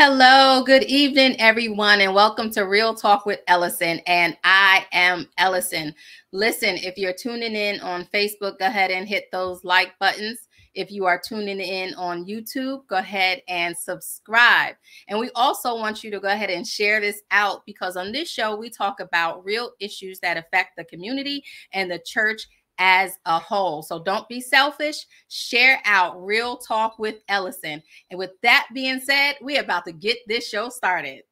Hello, good evening, everyone, and welcome to Real Talk with Ellasin. And I am Ellasin. Listen, if you're tuning in on Facebook, go ahead and hit those like buttons. If you are tuning in on YouTube, go ahead and subscribe. And we also want you to go ahead and share this out because on this show, we talk about real issues that affect the community and the church as a whole. So don't be selfish. Share out real talk with Ellasin. And with that being said, we're about to get this show started.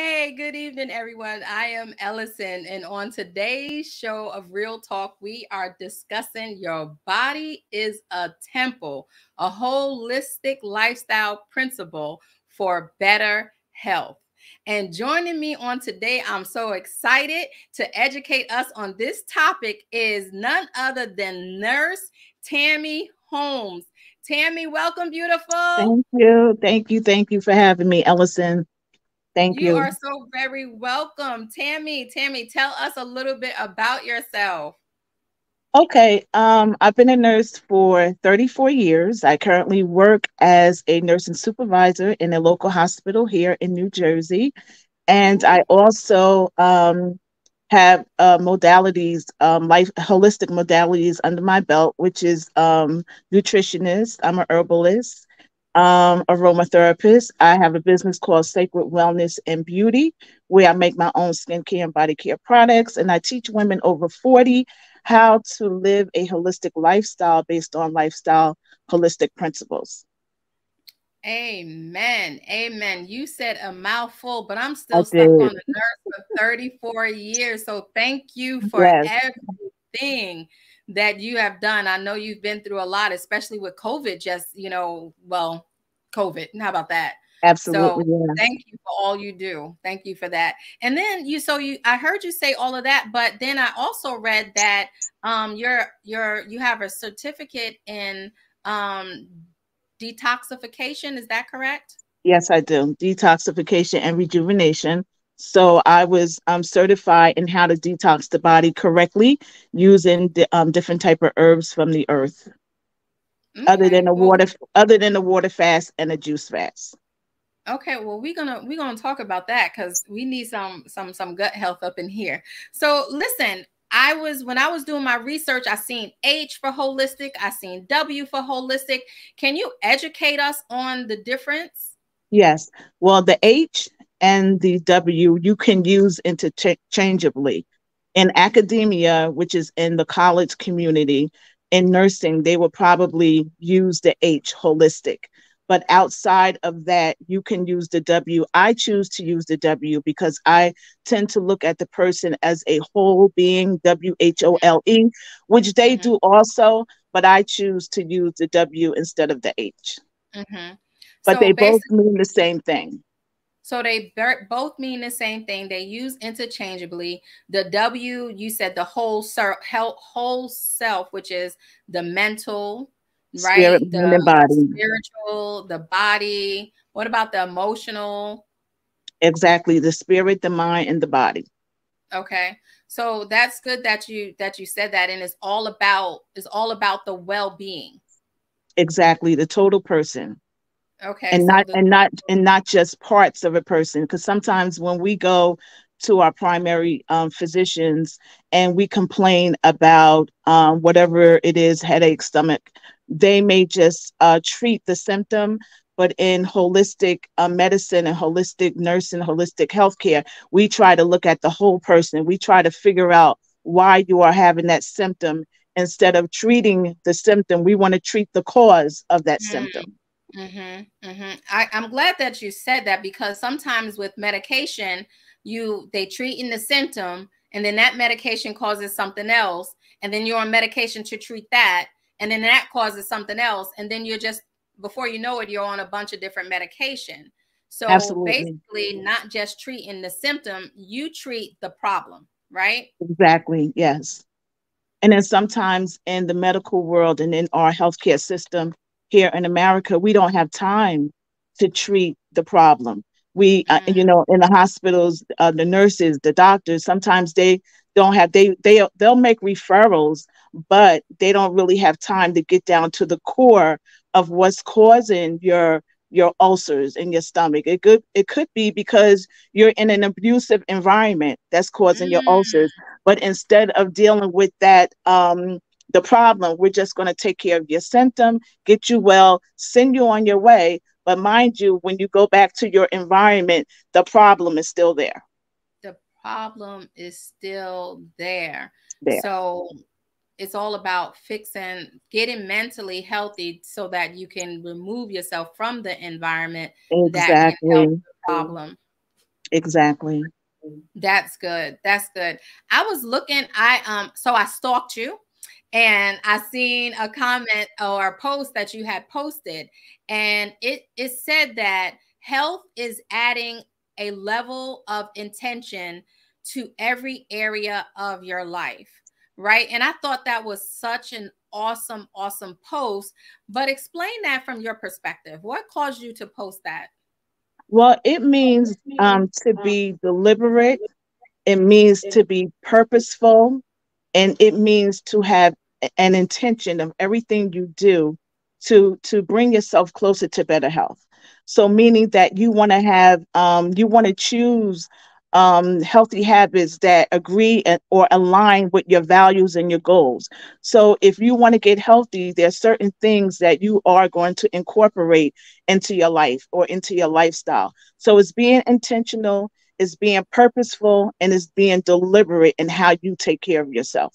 Hey, good evening, everyone. I am Ellasin, and on today's show of Real Talk, we are discussing your body is a temple, a holistic lifestyle principle for better health. And joining me on today, I'm so excited to educate us on this topic is none other than Nurse Tammy Holmes. Tammy, welcome, beautiful. Thank you. Thank you. Thank you for having me, Ellasin. Thank you. You are so very welcome. Tammy, Tammy, tell us a little bit about yourself. Okay, um, I've been a nurse for 34 years. I currently work as a nursing supervisor in a local hospital here in New Jersey. And I also um, have uh, modalities, um, life holistic modalities under my belt, which is um, nutritionist. I'm a herbalist um, aromatherapist. I have a business called Sacred Wellness and Beauty, where I make my own skincare and body care products. And I teach women over 40 how to live a holistic lifestyle based on lifestyle holistic principles. Amen. Amen. You said a mouthful, but I'm still I stuck did. on the nurse for 34 years. So thank you for yes. everything that you have done. I know you've been through a lot, especially with COVID, just, you know, well, COVID. How about that? Absolutely. So yeah. thank you for all you do. Thank you for that. And then you so you I heard you say all of that, but then I also read that um you're you're you have a certificate in um detoxification. Is that correct? Yes, I do. Detoxification and rejuvenation. So I was um, certified in how to detox the body correctly using the, um, different type of herbs from the earth, okay. other than a well, water, other than a water fast and a juice fast. Okay, well we're gonna we're gonna talk about that because we need some some some gut health up in here. So listen, I was when I was doing my research, I seen H for holistic, I seen W for holistic. Can you educate us on the difference? Yes. Well, the H and the W you can use interchangeably. In academia, which is in the college community, in nursing, they will probably use the H holistic. But outside of that, you can use the W. I choose to use the W because I tend to look at the person as a whole being, W H O L E, which they mm-hmm. do also, but I choose to use the W instead of the H. Mm-hmm. But so they both mean the same thing. So they both mean the same thing. They use interchangeably. The W, you said the whole self, whole self, which is the mental, right? Spirit, the body. spiritual, the body. What about the emotional? Exactly, the spirit, the mind, and the body. Okay, so that's good that you that you said that, and it's all about it's all about the well being. Exactly, the total person. Okay. And so not the- and not and not just parts of a person because sometimes when we go to our primary um, physicians and we complain about um, whatever it is headache stomach they may just uh, treat the symptom but in holistic uh, medicine and holistic nursing holistic healthcare we try to look at the whole person we try to figure out why you are having that symptom instead of treating the symptom we want to treat the cause of that mm. symptom Mm-hmm, mm-hmm. I, I'm glad that you said that because sometimes with medication, you they treat in the symptom, and then that medication causes something else, and then you're on medication to treat that, and then that causes something else and then you're just before you know it you're on a bunch of different medication so Absolutely. basically not just treating the symptom you treat the problem right exactly yes and then sometimes in the medical world and in our healthcare system here in america we don't have time to treat the problem we uh, you mm. know in the hospitals uh, the nurses the doctors sometimes they don't have they they they'll make referrals but they don't really have time to get down to the core of what's causing your your ulcers in your stomach it could it could be because you're in an abusive environment that's causing mm. your ulcers but instead of dealing with that um the problem we're just going to take care of your symptom get you well send you on your way but mind you, when you go back to your environment, the problem is still there. The problem is still there. there. So it's all about fixing, getting mentally healthy so that you can remove yourself from the environment exactly. that the problem. Exactly. That's good. That's good. I was looking, I um so I stalked you and I seen a comment or a post that you had posted, and it it said that health is adding a level of intention to every area of your life, right? And I thought that was such an awesome, awesome post. But explain that from your perspective. What caused you to post that? Well, it means um, to be deliberate. It means to be purposeful and it means to have an intention of everything you do to to bring yourself closer to better health. So meaning that you want to have um, you want to choose um, healthy habits that agree and, or align with your values and your goals. So if you want to get healthy there are certain things that you are going to incorporate into your life or into your lifestyle. So it's being intentional it's being purposeful and is being deliberate in how you take care of yourself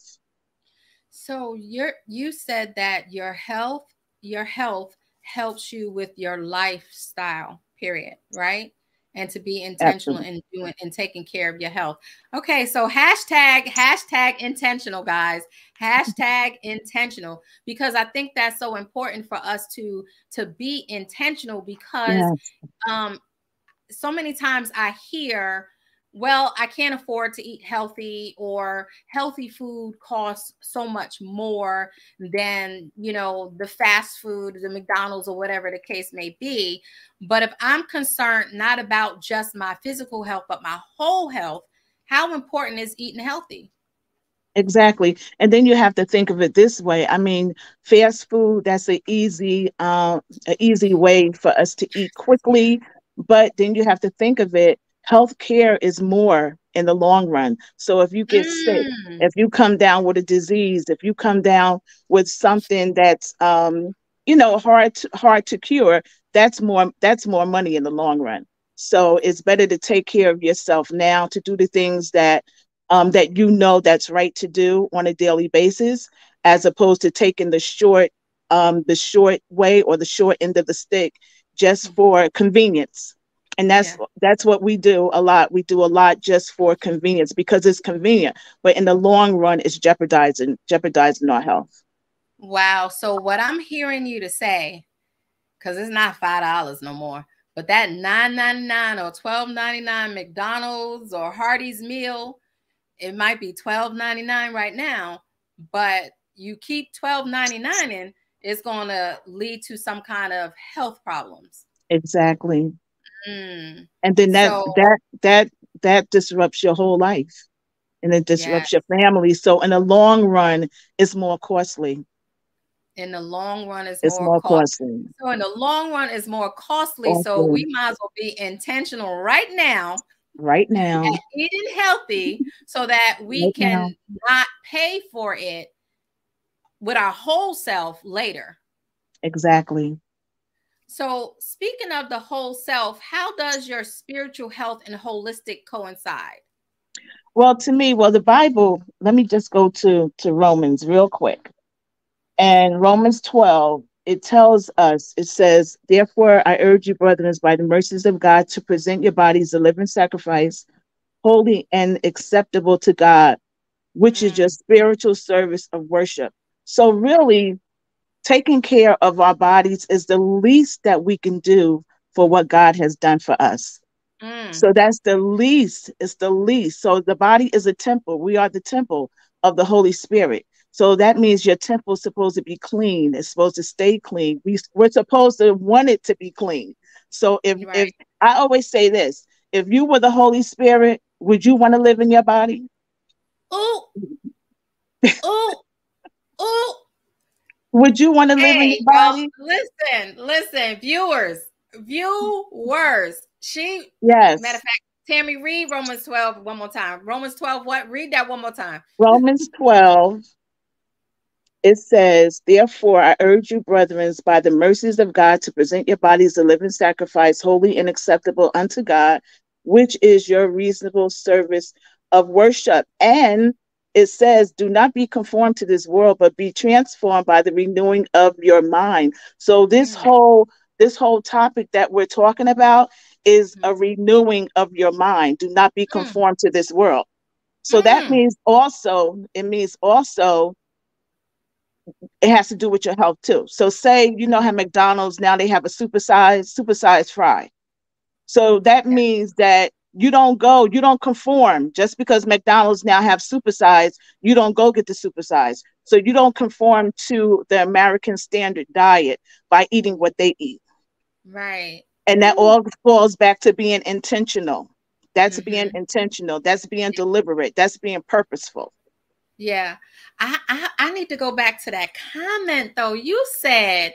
so you're you said that your health, your health helps you with your lifestyle, period, right? And to be intentional Absolutely. in doing and taking care of your health. Okay, so hashtag hashtag intentional, guys. Hashtag intentional because I think that's so important for us to to be intentional because yes. um so many times I hear well, I can't afford to eat healthy or healthy food costs so much more than, you know, the fast food, the McDonald's or whatever the case may be. But if I'm concerned not about just my physical health, but my whole health, how important is eating healthy? Exactly. And then you have to think of it this way. I mean, fast food, that's an easy, uh, an easy way for us to eat quickly. But then you have to think of it health care is more in the long run. So if you get mm. sick, if you come down with a disease, if you come down with something that's um, you know hard to, hard to cure, that's more that's more money in the long run. So it's better to take care of yourself now to do the things that um, that you know that's right to do on a daily basis, as opposed to taking the short um, the short way or the short end of the stick just for convenience. And that's yeah. that's what we do a lot. We do a lot just for convenience because it's convenient but in the long run it's jeopardizing jeopardizing our health. Wow. So what i'm hearing you to say because it's not five dollars no more but that 9.99 or 12.99 mcdonald's or hardee's meal it might be 12.99 right now but you keep 12.99 in it's going to lead to some kind of health problems exactly Mm. And then that so, that that that disrupts your whole life and it disrupts yes. your family. So in the long run, it's more costly. In the long run, it's, it's more, more costly. costly. So in the long run, it's more costly. costly. So we might as well be intentional right now. Right now. Eating healthy so that we right can now. not pay for it with our whole self later. Exactly. So, speaking of the whole self, how does your spiritual health and holistic coincide? Well, to me, well, the Bible, let me just go to, to Romans real quick. And Romans 12, it tells us, it says, Therefore, I urge you, brethren, by the mercies of God, to present your bodies a living sacrifice, holy and acceptable to God, which mm. is your spiritual service of worship. So, really, taking care of our bodies is the least that we can do for what God has done for us. Mm. So that's the least, it's the least. So the body is a temple. We are the temple of the Holy Spirit. So that means your temple is supposed to be clean. It's supposed to stay clean. We, we're supposed to want it to be clean. So if, right. if I always say this, if you were the Holy Spirit, would you want to live in your body? Oh, oh, oh. Would you want to live hey, in your body? Um, listen, listen, viewers, viewers. She, yes. Matter of fact, Tammy, read Romans 12 one more time. Romans 12, what? Read that one more time. Romans 12. It says, Therefore, I urge you, brethren, by the mercies of God, to present your bodies a living sacrifice, holy and acceptable unto God, which is your reasonable service of worship. And it says, Do not be conformed to this world, but be transformed by the renewing of your mind. So this mm-hmm. whole this whole topic that we're talking about is mm-hmm. a renewing of your mind. Do not be mm. conformed mm-hmm. to this world. So that mm. means also, it means also it has to do with your health too. So say you know how McDonald's now they have a supersized supersized fry. So that means that you don't go, you don't conform just because McDonald's now have supersize, you don't go get the supersize. So you don't conform to the American standard diet by eating what they eat. Right. And that all falls back to being intentional. That's mm-hmm. being intentional. That's being deliberate. That's being purposeful. Yeah. I, I I need to go back to that comment though. You said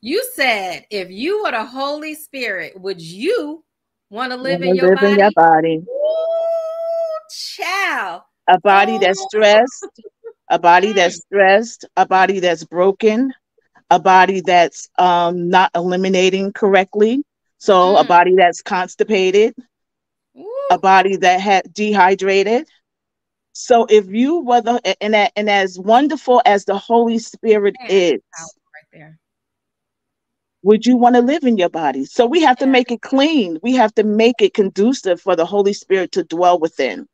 you said if you were the Holy Spirit, would you want to live, in your, live in your body? Ooh, child. A body oh. that's stressed, a body that's stressed, a body that's broken, a body that's um, not eliminating correctly. So mm. a body that's constipated, Ooh. a body that had dehydrated. So if you were the and, and as wonderful as the Holy Spirit yeah, is, right there would you want to live in your body? So we have to make it clean. We have to make it conducive for the Holy Spirit to dwell within.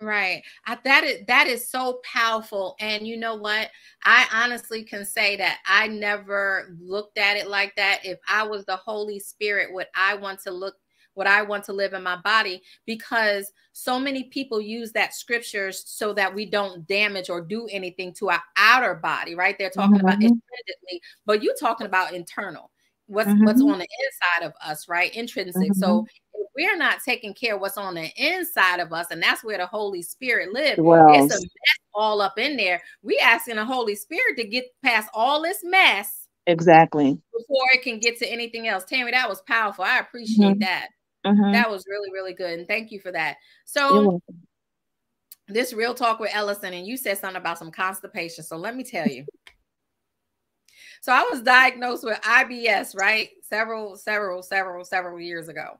Right. I, that is that is so powerful. And you know what? I honestly can say that I never looked at it like that. If I was the Holy Spirit, would I want to look what I want to live in my body? Because so many people use that scriptures so that we don't damage or do anything to our outer body, right? They're talking mm-hmm. about intrinsically, but you're talking about internal what's mm-hmm. what's on the inside of us, right? Intrinsic. Mm-hmm. So if we're not taking care of what's on the inside of us, and that's where the Holy Spirit lives. Well, it's a mess all up in there. We asking the Holy Spirit to get past all this mess. Exactly. Before it can get to anything else. Tammy, that was powerful. I appreciate mm-hmm. that. Mm-hmm. That was really, really good. And thank you for that. So this real talk with Ellasin, and you said something about some constipation. So let me tell you. So I was diagnosed with IBS, right? Several, several, several, several years ago.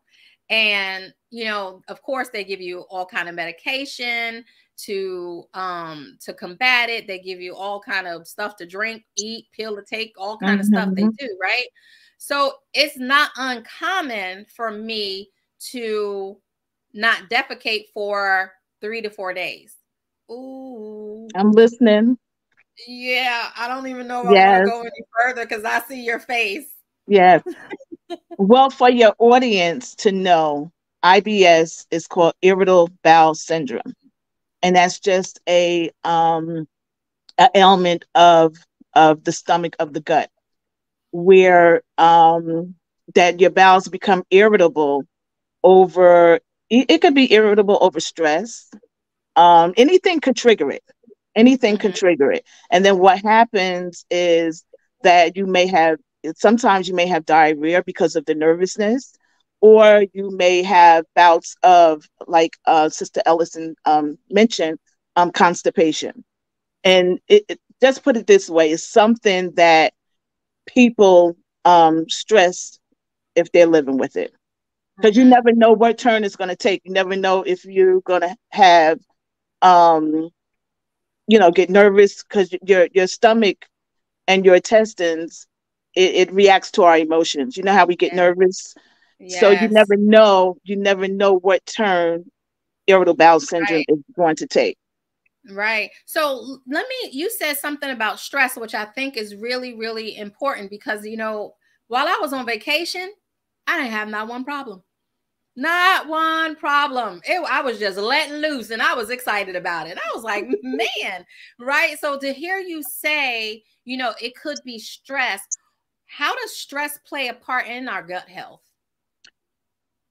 And, you know, of course they give you all kind of medication to um to combat it. They give you all kind of stuff to drink, eat, pill to take, all kind mm-hmm. of stuff they mm-hmm. do, right? So it's not uncommon for me to not defecate for three to four days. Ooh. I'm listening. Yeah, I don't even know if yes. I want to go any further because I see your face. Yes. well, for your audience to know, IBS is called irritable bowel syndrome, and that's just a um, an ailment of of the stomach of the gut, where um, that your bowels become irritable over. It could be irritable over stress. Um, anything could trigger it anything mm-hmm. can trigger it and then what happens is that you may have sometimes you may have diarrhea because of the nervousness or you may have bouts of like uh, sister ellasin um, mentioned um, constipation and it, it, just put it this way it's something that people um, stress if they're living with it because you mm-hmm. never know what turn it's going to take you never know if you're going to have um, you know get nervous because your your stomach and your intestines it, it, reacts to our emotions you know how we get yeah. nervous yes. so you never know you never know what turn irritable bowel syndrome right. is going to take Right. So let me, you said something about stress, which I think is really, really important because, you know, while I was on vacation, I didn't have not one problem. Not one problem. It, I was just letting loose and I was excited about it. I was like, man, right? So to hear you say, you know, it could be stress, how does stress play a part in our gut health?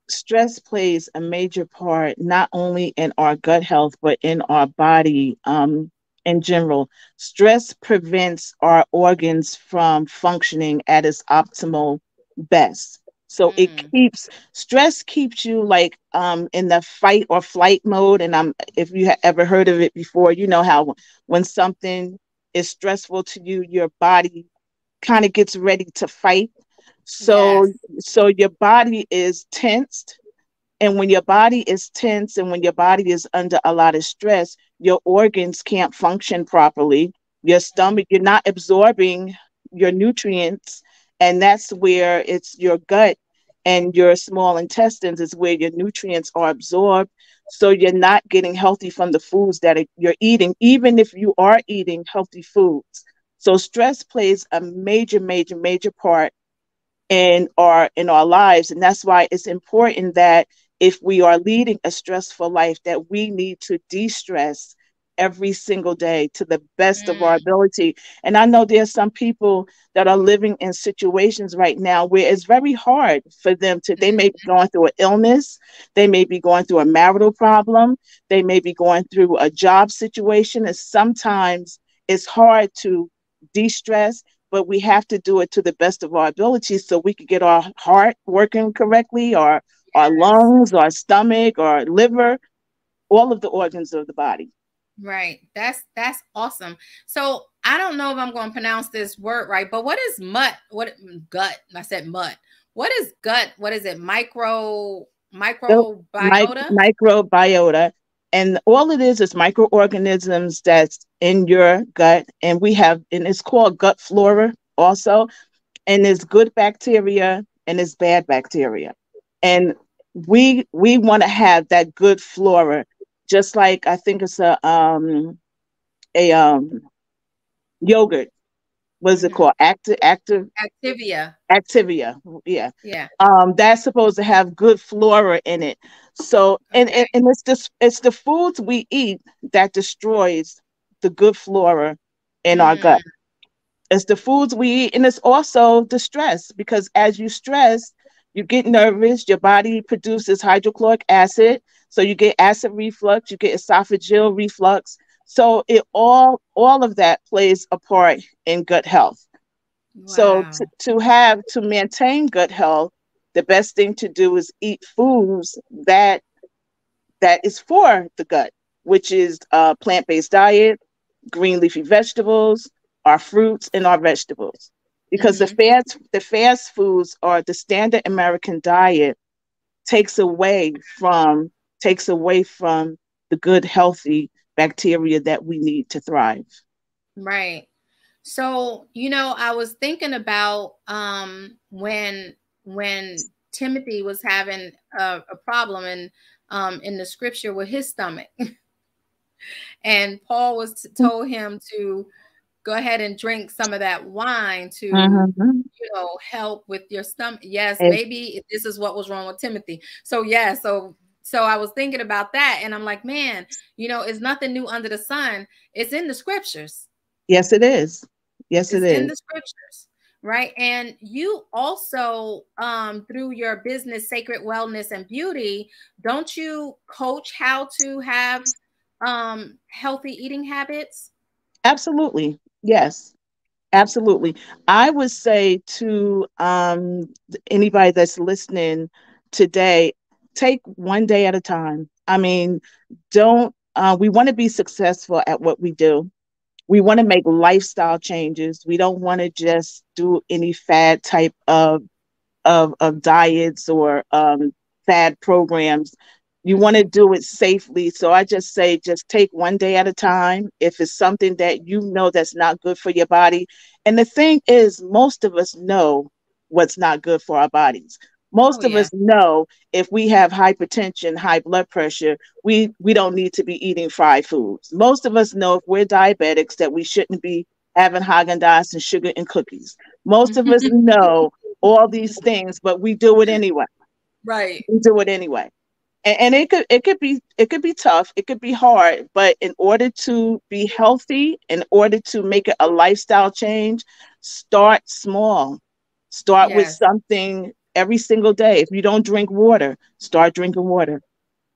stress plays a major part not only in our gut health but in our body um, in general stress prevents our organs from functioning at its optimal best so mm. it keeps stress keeps you like um, in the fight or flight mode and i'm if you have ever heard of it before you know how when something is stressful to you your body kind of gets ready to fight so yes. so your body is tensed and when your body is tense and when your body is under a lot of stress, your organs can't function properly. Your stomach, you're not absorbing your nutrients and that's where it's your gut and your small intestines is where your nutrients are absorbed. So you're not getting healthy from the foods that you're eating even if you are eating healthy foods. So stress plays a major major major part in our in our lives. And that's why it's important that if we are leading a stressful life that we need to de-stress every single day to the best mm. of our mm. ability and i know there's some people that are living in situations right now where it's very hard for them to they may be mm-hmm. going through an illness they may be going through a marital problem they may be going through a job situation and sometimes it's hard to de-stress but we have to do it to the best of our abilities so we can get our heart working correctly, our our lungs, our stomach, our liver, all of the organs of the body. Right. That's that's awesome. So I don't know if I'm going to pronounce this word right, but what is mut? What gut? I said mut. What is gut? What is it? Micro microbiota? Mi- microbiota. And all it is is microorganisms that's in your gut. And we have, and it's called gut flora also. And it's good bacteria and it's bad bacteria. And we we want to have that good flora, just like I think it's a um a um yogurt what is it mm-hmm. called? Active, active, Activia. Activia. Yeah. Yeah. Um, that's supposed to have good flora in it. So, and, and and it's just it's the foods we eat that destroys the good flora in mm. our gut. Mm. It's the foods we eat, and it's also the stress because as you stress, you get nervous. Your body produces hydrochloric acid, so you get acid reflux. You get esophageal reflux so it all all of that plays a part in gut health. Wow. So to, to have to maintain gut health, the best thing to do is eat foods that that is for the gut, which is a plant-based diet, green leafy vegetables, our fruits and our vegetables. Because mm-hmm. the fast the fast foods or the standard American diet takes away from takes away from the good healthy bacteria that we need to thrive. Right. So, you know, I was thinking about um, when when Timothy was having a, a problem in um, in the scripture with his stomach, and Paul was t- told him to go ahead and drink some of that wine to mm-hmm. you know help with your stomach. Yes, maybe this is what was wrong with Timothy. So yeah, so so I was thinking about that and I'm like, man, you know, it's nothing new under the sun. It's in the scriptures. Yes, it is. Yes, it's it is. In the scriptures. Right. And you also, um, through your business, Sacred Wellness and Beauty, don't you coach how to have um, healthy eating habits? Absolutely. Yes. Absolutely. I would say to um, anybody that's listening today, take one day at a time. I mean, don't, uh, we want to be successful at what we do. We want to make lifestyle changes. We don't want to just do any fad type of, of, of diets or um, fad programs. You want to do it safely. So I just say, just take one day at a time. If it's something that you know that's not good for your body. And the thing is, most of us know what's not good for our bodies Most oh, of yeah. us know if we have hypertension, high blood pressure, we we don't need to be eating fried foods. Most of us know if we're diabetics that we shouldn't be having Haagen Dazs and sugar and cookies. Most of us know all these things, but we do it anyway. Right. We do it anyway. And, and it could it could be it could be tough, it could be hard, but in order to be healthy, in order to make it a lifestyle change, start small. Start yes. with something every single day. If you don't drink water, start drinking water.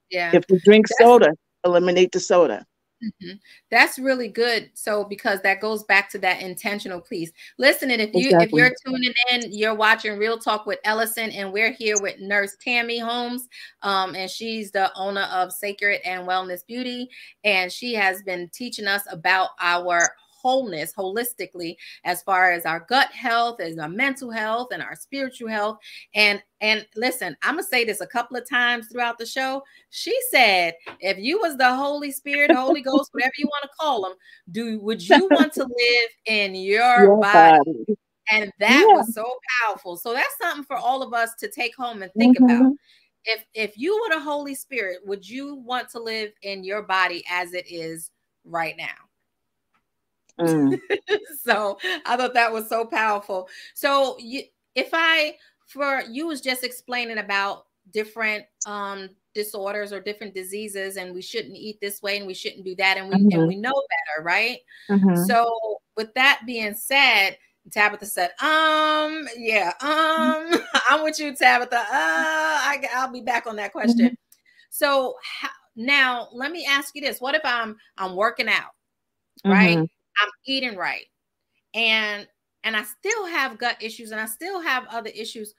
Yeah. If you drink That's- soda, eliminate the soda. Mm-hmm. That's really good. So because that goes back to that intentional piece. Listen, and if you exactly. if you're tuning in, you're watching Real Talk with Ellasin, and we're here with Nurse Tammy Holmes, um, and she's the owner of Sacred and Wellness Beauty, and she has been teaching us about our wholeness holistically as far as our gut health as our mental health and our spiritual health and and listen i'm gonna say this a couple of times throughout the show she said if you was the holy spirit holy ghost whatever you want to call them do would you want to live in your, your body? body? and that yeah. was so powerful so that's something for all of us to take home and think mm-hmm. about if if you were the holy spirit would you want to live in your body as it is right now Mm. so I thought that was so powerful. So you, if I, for you was just explaining about different um disorders or different diseases and we shouldn't eat this way and we shouldn't do that and we mm-hmm. and we know better right mm-hmm. so with that being said tabitha said um yeah um i'm with you tabitha uh I, i'll be back on that question mm-hmm. so how, now let me ask you this what if i'm i'm working out right mm-hmm. I'm eating right. And and I still have gut issues and I still have other issues.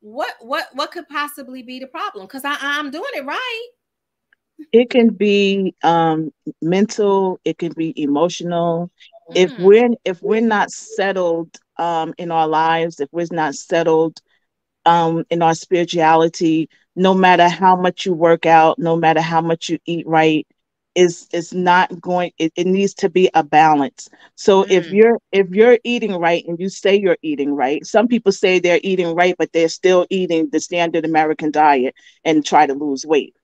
What what what could possibly be the problem? Because I I'm doing it right. It can be um, mental. It can be emotional. Mm. If we're if we're not settled um, in our lives, if we're not settled um, in our spirituality, no matter how much you work out, no matter how much you eat right, is is not going it, it needs to be a balance. So mm. if you're if you're eating right and you say you're eating right some people say they're eating right but they're still eating the standard american diet and try to lose weight.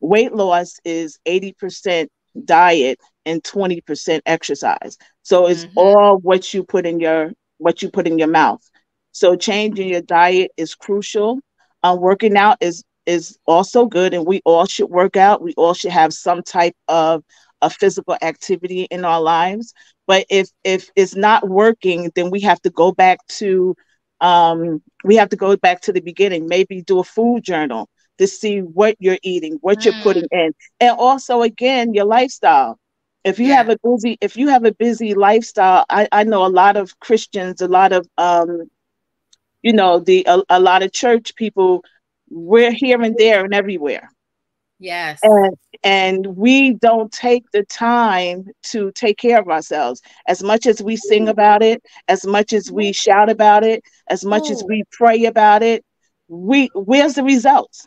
Weight loss is 80% diet and 20% exercise. So it's mm-hmm. all what you put in your what you put in your mouth. So changing your diet is crucial. Uh, working out is is also good and we all should work out. We all should have some type of a physical activity in our lives. But if if it's not working then we have to go back to um, we have to go back to the beginning. Maybe do a food journal to see what you're eating what mm. you're putting in. And also again your lifestyle. If you yeah. have a busy if you have a busy lifestyle I, I know a lot of christians a lot of um, you know the a, a lot of church people we're here and there and everywhere. Yes. And and we don't take the time to take care of ourselves. As much as we sing about it, as much as we shout about it, as much Ooh. as we pray about it, we where's the results?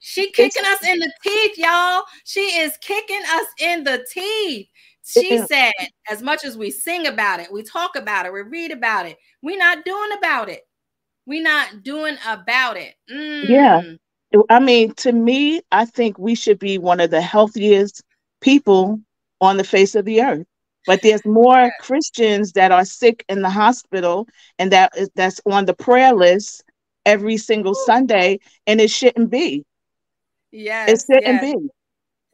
She kicking it's, us in the teeth, y'all. She is kicking us in the teeth. She said, as much as we sing about it, we talk about it, we read about it, we're not doing about it we not doing about it. Mm. Yeah. I mean, to me, I think we should be one of the healthiest people on the face of the earth. But there's more Christians that are sick in the hospital and that that's on the prayer list every single Ooh. Sunday, and it shouldn't be. Yes, it shouldn't yes. be.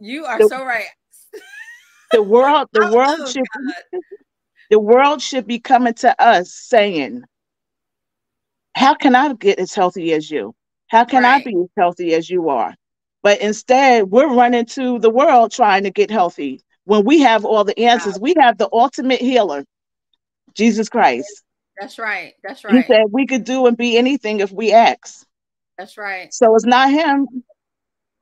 You are the, so right. the world, the oh, world should, the world should be coming to us saying, how can I get as healthy as you? How can right. I be as healthy as you are? But instead, we're running to the world trying to get healthy when we have all the answers. Wow. We have the ultimate healer, Jesus Christ. That's right. That's right. He said we could do and be anything if we ask. That's right. So it's not him.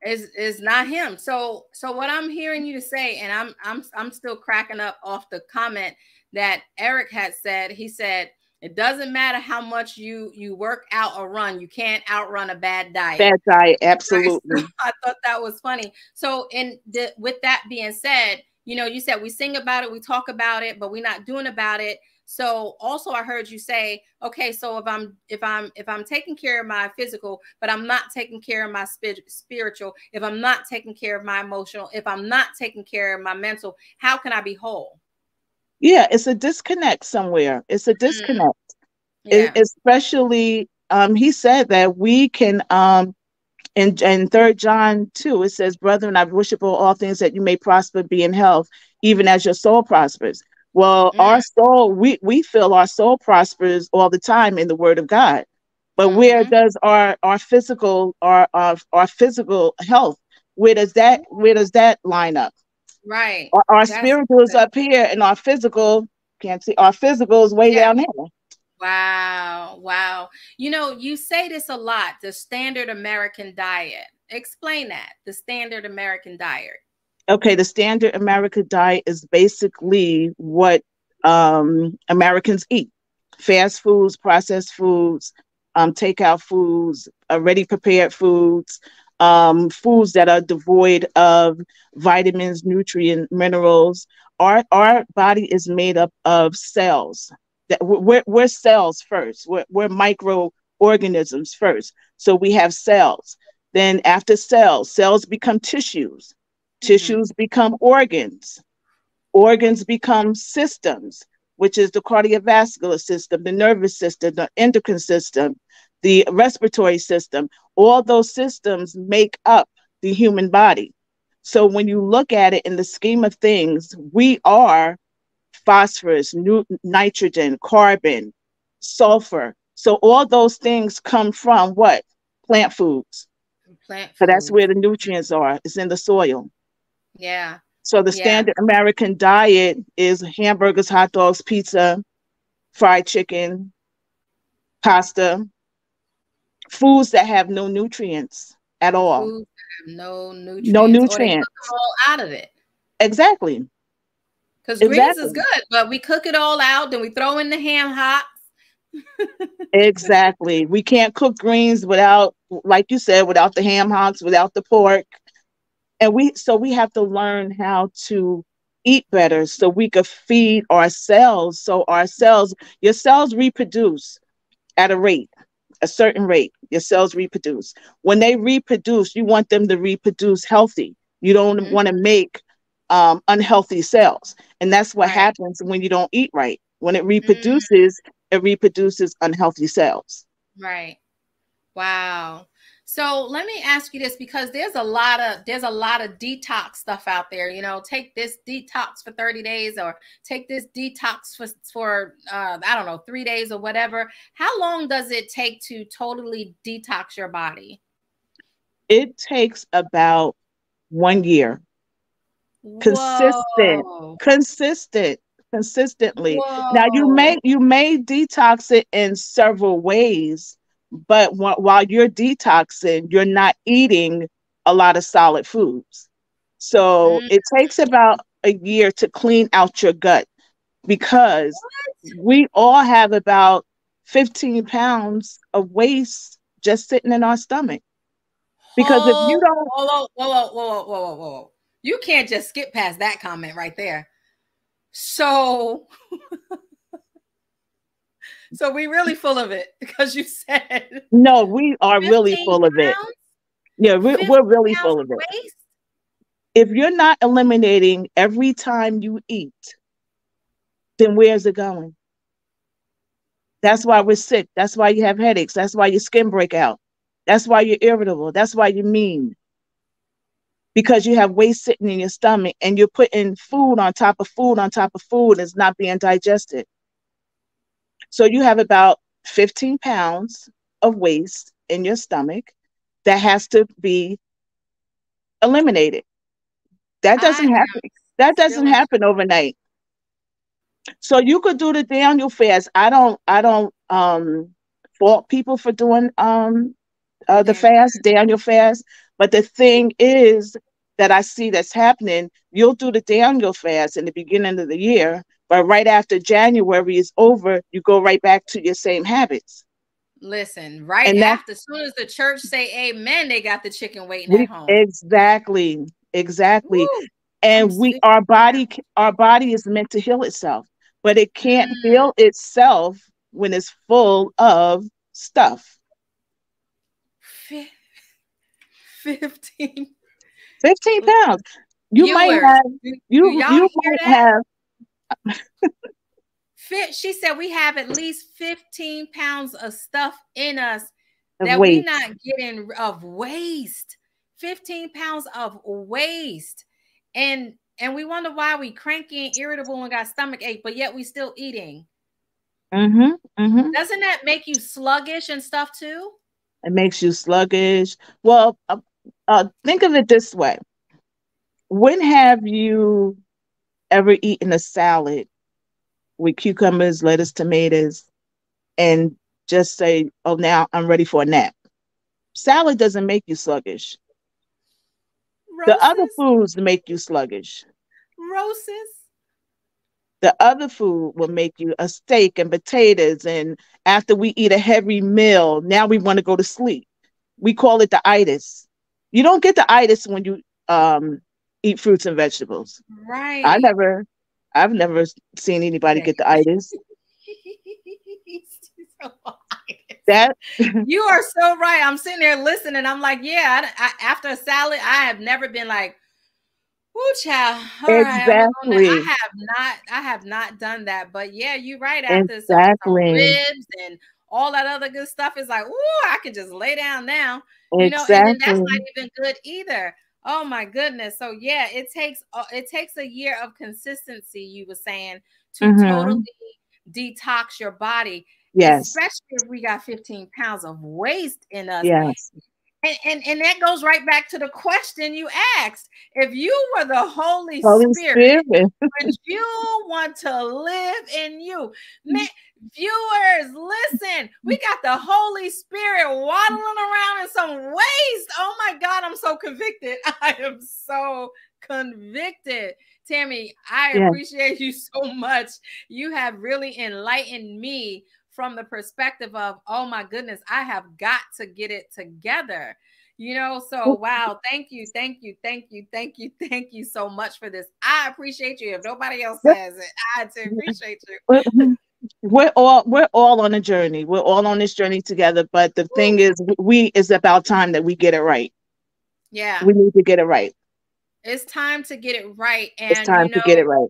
Is is not him. So so what I'm hearing you to say, and I'm I'm I'm still cracking up off the comment that Eric had said. He said it doesn't matter how much you you work out or run, you can't outrun a bad diet. Bad diet, absolutely. I thought that was funny. So, in the, with that being said, you know, you said we sing about it, we talk about it, but we're not doing about it. So also I heard you say, okay, so if I'm if I'm if I'm taking care of my physical, but I'm not taking care of my spiritual, if I'm not taking care of my emotional, if I'm not taking care of my mental, how can I be whole? Yeah, it's a disconnect somewhere. It's a mm. disconnect. Mm. Yeah. especially um he said that we can um in, in third John 2, it says, Brethren, I worship all things that you may prosper, be in health, even as your soul prospers. Well, mm. our soul, we, we feel our soul prospers all the time in the word of God. But mm-hmm. where does our, our physical, our, our, our physical health, where does that, where does that line up? Right. Our, our spiritual is up here and our physical, can't see, our physical is way yeah. down here. Wow. Wow. You know, you say this a lot the standard American diet. Explain that the standard American diet. Okay, the standard American diet is basically what um, Americans eat fast foods, processed foods, um, takeout foods, already prepared foods, um, foods that are devoid of vitamins, nutrients, minerals. Our, our body is made up of cells that we're, we're cells first. We're, we're microorganisms first. So we have cells. Then after cells cells become tissues. Mm-hmm. tissues become organs. Organs become systems which is the cardiovascular system the nervous system the endocrine system the respiratory system all those systems make up the human body so when you look at it in the scheme of things we are phosphorus, nitrogen, carbon, sulfur. So all those things come from what? Plant foods. Plant So that's where the nutrients are. It's in the soil. Yeah. So the yeah. standard American diet is hamburgers, hot dogs, pizza, fried chicken, pasta, foods that have no nutrients at all. no nutrients. No nutrients. all out of it. Exactly because exactly. greens is good, but we cook it all out, then we throw in the ham hocks. exactly. We can't cook greens without, like you said, without the ham hocks, without the pork. And we so we have to learn how to eat better so we could feed our cells. So our cells, your cells reproduce at a rate, a certain rate. Your cells reproduce. When they reproduce, you want them to reproduce healthy. You don't mm-hmm. want to make um, unhealthy cells. And that's what happens when you don't eat right. When it reproduces, mm. it reproduces unhealthy cells. Right. Wow. So let me ask you this because there's a lot of there's a lot of detox stuff out there. You know, take this detox for 30 days or take this detox for for uh, I don't know three days or whatever. How long does it take to totally detox your body? It takes about one year consistent Whoa. consistent consistently Whoa. now you may you may detox it in several ways but wh- while you're detoxing you're not eating a lot of solid foods so mm. it takes about a year to clean out your gut because what? we all have about 15 pounds of waste just sitting in our stomach because oh, if you don't whoa, whoa, whoa, whoa, whoa, whoa, whoa. You can't just skip past that comment right there. So, so we really full of it because you said no. We are really full of it. Yeah, we're, we're really full of it. Waste? If you're not eliminating every time you eat, then where's it going? That's why we're sick. That's why you have headaches. That's why your skin break out. That's why you're irritable. That's why you're mean because you have waste sitting in your stomach and you're putting food on top of food on top of food and it's not being digested. So you have about 15 pounds of waste in your stomach that has to be eliminated. That doesn't happen. That doesn't happen overnight. So you could do the Daniel fast. I don't I don't um fault people for doing um uh, the fast, Daniel fast. But the thing is, that I see that's happening, you'll do the Daniel fast in the beginning of the year, but right after January is over, you go right back to your same habits. Listen, right and after, as soon as the church say amen, they got the chicken waiting we, at home. Exactly, exactly. And I'm we, our body, our body is meant to heal itself. but it can't mm. heal itself when it's full of stuff. 15 15 pounds. You Viewers, might have you you might have Fit, she said we have at least 15 pounds of stuff in us that we're not getting of waste. 15 pounds of waste. And and we wonder why we cranky and irritable and got stomach ache, but yet we still eating. Mm-hmm, mm-hmm. Doesn't that make you sluggish and stuff too? It makes you sluggish. Well, uh, uh, think of it this way: When have you ever eaten a salad with cucumbers, lettuce, tomatoes, and just say, "Oh, now I'm ready for a nap"? Salad doesn't make you sluggish. Roses? The other foods make you sluggish. Roses. The other food will make you a steak and potatoes. And after we eat a heavy meal, now we want to go to sleep. We call it the itis. You don't get the itis when you um, eat fruits and vegetables. Right. I never, I've never seen anybody get the itis. that you are so right. I'm sitting there listening. I'm like, yeah. I, I, after a salad, I have never been like, "Whoo, child." All exactly. Right, I have not. I have not done that. But yeah, you're right. After exactly. some ribs and all that other good stuff is like, "Ooh, I can just lay down now." You know, and that's not even good either. Oh my goodness. So yeah, it takes uh, it takes a year of consistency. You were saying to mm-hmm. totally detox your body Yes. Especially if we got 15 pounds of waste in us. Yes. And, and, and that goes right back to the question you asked. If you were the Holy, Holy Spirit, Spirit. would you want to live in you? Man, viewers, listen, we got the Holy Spirit waddling around in some waste. Oh my God, I'm so convicted. I am so convicted. Tammy, I yeah. appreciate you so much. You have really enlightened me from the perspective of, oh my goodness, I have got to get it together. You know, so oh. wow, thank you, thank you, thank you, thank you, thank you so much for this. I appreciate you. If nobody else says it, I appreciate you. Mm-hmm. We're all we're all on a journey. We're all on this journey together. But the thing is, we it's about time that we get it right. Yeah, we need to get it right. It's time to get it right. And it's time you know, to get it right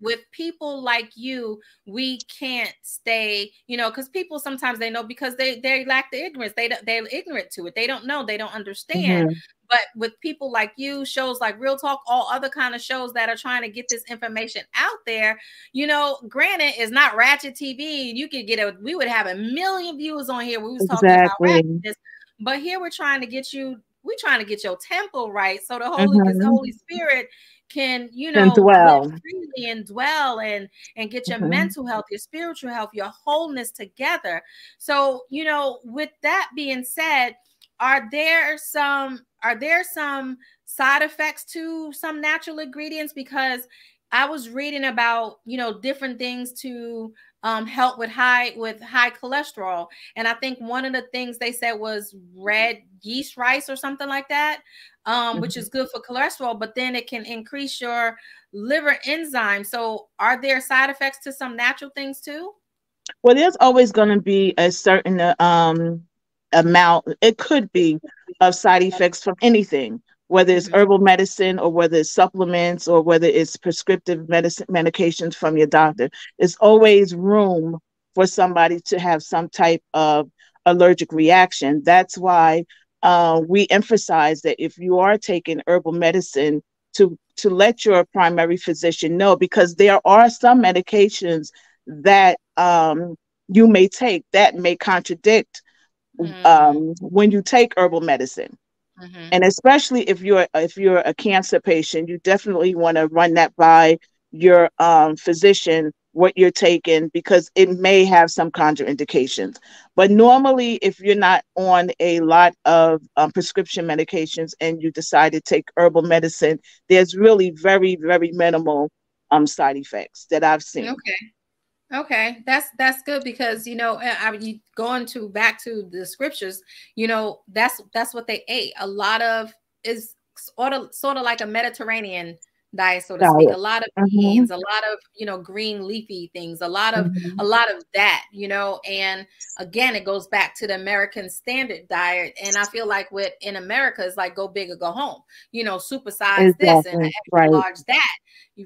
with people like you we can't stay you know because people sometimes they know because they they lack the ignorance. They they're ignorant to it. They don't know. They don't understand. Mm-hmm. but with people like you shows like real talk all other kind of shows that are trying to get this information out there you know granted it's not ratchet tv you could get a we would have a million viewers on here. We was exactly. talking about ratchetness. But here we're trying to get you we're trying to get your temple right. So the holy mm-hmm. the holy spirit can you know and dwell. freely and dwell and and get your mm-hmm. mental health your spiritual health your wholeness together. So you know with that being said are there some are there some side effects to some natural ingredients? Because i was reading about you know different things to um, help with high with high cholesterol. And I think one of the things they said was red yeast rice or something like that, um, mm-hmm. which is good for cholesterol, but then it can increase your liver enzyme. So, are there side effects to some natural things too? Well, there's always going to be a certain um, amount. It could be of side effects from anything whether it's mm-hmm. herbal medicine or whether it's supplements or whether it's prescriptive medicine medications from your doctor there's always room for somebody to have some type of allergic reaction that's why uh, we emphasize that if you are taking herbal medicine to to let your primary physician know because there are some medications that um, you may take that may contradict mm. um, when you take herbal medicine Mm-hmm. And especially if you're if you're a cancer patient, you definitely want to run that by your um, physician what you're taking because it may have some contraindications. But normally, if you're not on a lot of um, prescription medications and you decide to take herbal medicine, there's really very, very minimal um, side effects that I've seen. Okay. Okay, that's that's good because you know I you going to back to the scriptures, you know that's that's what they ate. A lot of is sort of sort of like a Mediterranean diet, so to diet. speak. A lot of mm-hmm. beans, a lot of you know green leafy things, a lot of mm-hmm. a lot of that, you know. And again, it goes back to the American standard diet, and I feel like with in America, it's like go big or go home. You know, supersize exactly. this and right. large that,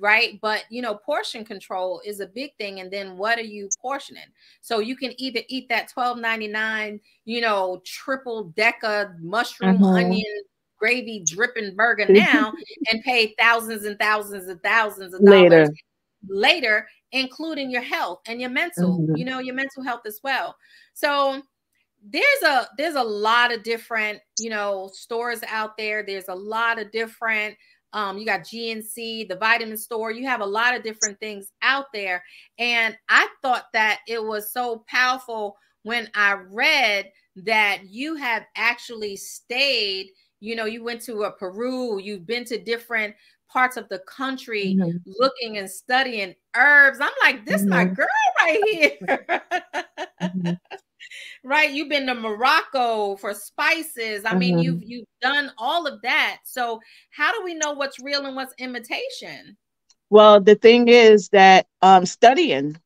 right? But you know, portion control is a big thing. And then what are you portioning? So you can either eat that twelve ninety nine, you know, triple decker mushroom mm-hmm. onion gravy dripping burger now and pay thousands and thousands and thousands of dollars later, later including your health and your mental, mm-hmm. you know, your mental health as well. So there's a there's a lot of different, you know, stores out there. There's a lot of different um, you got GNC, the vitamin store. You have a lot of different things out there. And I thought that it was so powerful when I read that you have actually stayed you know, you went to a Peru, you've been to different parts of the country mm-hmm. looking and studying herbs. I'm like, this mm-hmm. my girl right here. mm-hmm. Right. You've been to Morocco for spices. I mean, you've mm-hmm. you've done all of that. So how do we know what's real and what's imitation? Well, the thing is that um studying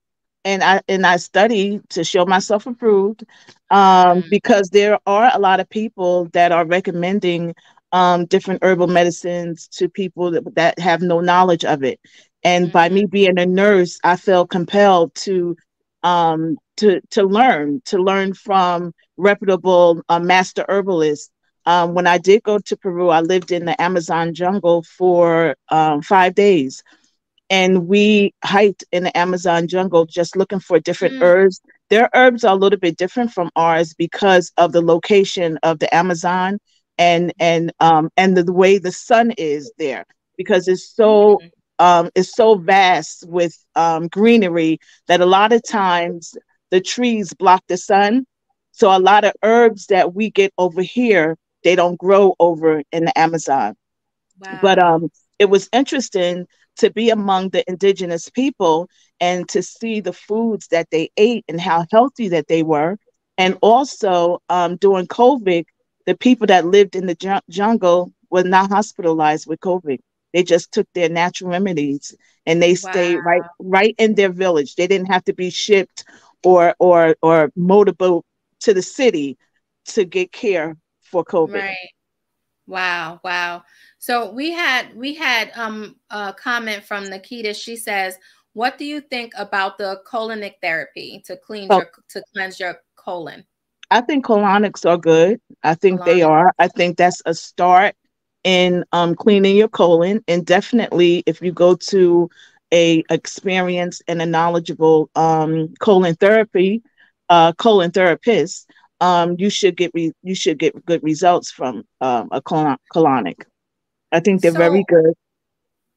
and I and I study to show myself approved um, mm. because there are a lot of people that are recommending um, different herbal medicines to people that, that have no knowledge of it. And mm-hmm. by me mm-hmm. being a nurse, I felt compelled to um, to to learn to learn from reputable uh, master herbalists. Um, when I did go to Peru, I lived in the Amazon jungle for um, five days and we hiked in the Amazon jungle just looking for different mm. herbs. Their herbs are a little bit different from ours because of the location of the Amazon and and um and the, the way the sun is there because it's so mm. um it's so vast with um greenery that a lot of times the trees block the sun. So a lot of herbs that we get over here, they don't grow over in the Amazon. Wow. But um it was interesting to be among the indigenous people and to see the foods that they ate and how healthy that they were. And also um, during COVID, the people that lived in the ju- jungle were not hospitalized with COVID. They just took their natural remedies and they wow. stayed right right in their village. They didn't have to be shipped or or or motorboat to the city to get care for COVID. Right. Wow, wow. So we had we had um a comment from Nikita. She says, "What do you think about the colonic therapy to clean oh. your to cleanse your colon?" I think colonics are good. I think colonics. they are. I think that's a start in um, cleaning your colon, and definitely if you go to a experienced and a knowledgeable um, colon therapy uh, colon therapist, um, you should get re- you should get good results from um, a colon- colonic. I think they're so, very good.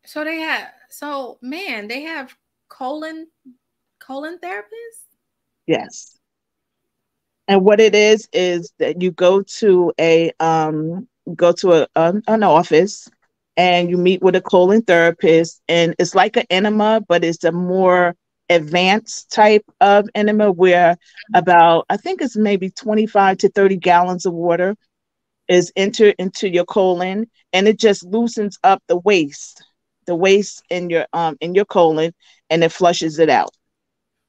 So they have so man, they have colon colon therapists? Yes. And what it is is that you go to a um go to a, a an office and you meet with a colon therapist and it's like an enema but it's a more advanced type of enema where about I think it's maybe 25 to 30 gallons of water is entered into your colon and it just loosens up the waste the waste in your um in your colon and it flushes it out.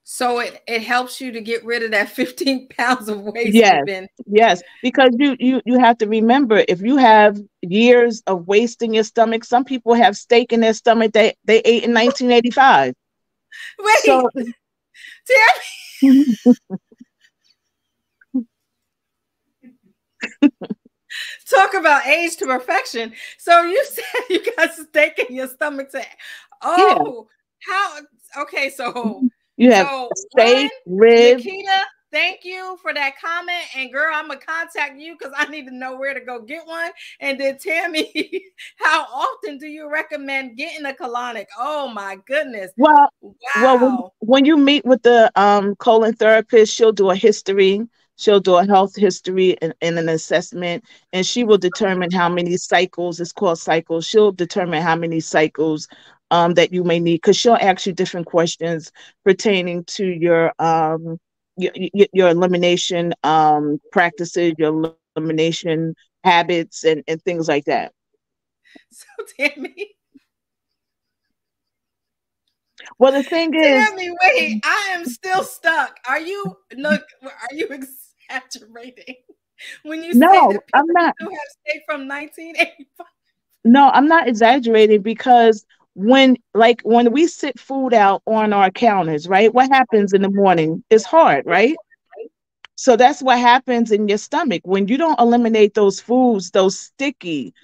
So it, it helps you to get rid of that 15 pounds of waste yes yes because you you you have to remember if you have years of waste in your stomach some people have steak in their stomach they they ate in 1985 wait so, Talk about age to perfection. So you said you got steak in your stomach. To, oh, yeah. how? Okay, so you have so steak, ribs. Nikita, thank you for that comment. And girl, I'm gonna contact you because I need to know where to go get one. And then Tammy, how often do you recommend getting a colonic? Oh my goodness. Well, wow. well, when, when you meet with the um, colon therapist, she'll do a history She'll do a health history and, and, an assessment, and she will determine how many cycles, it's called cycles. She'll determine how many cycles um, that you may need because she'll ask you different questions pertaining to your um, your, your elimination um, practices, your elimination habits, and, and things like that. So, Tammy, Well, the thing is, Tell me, wait, I am still stuck. Are you look? Are you exaggerating when you no, I'm not. Who have steak from 1985? No, I'm not exaggerating because when like when we sit food out on our counters, right? What happens in the morning? It's hard, right? So that's what happens in your stomach when you don't eliminate those foods, those sticky,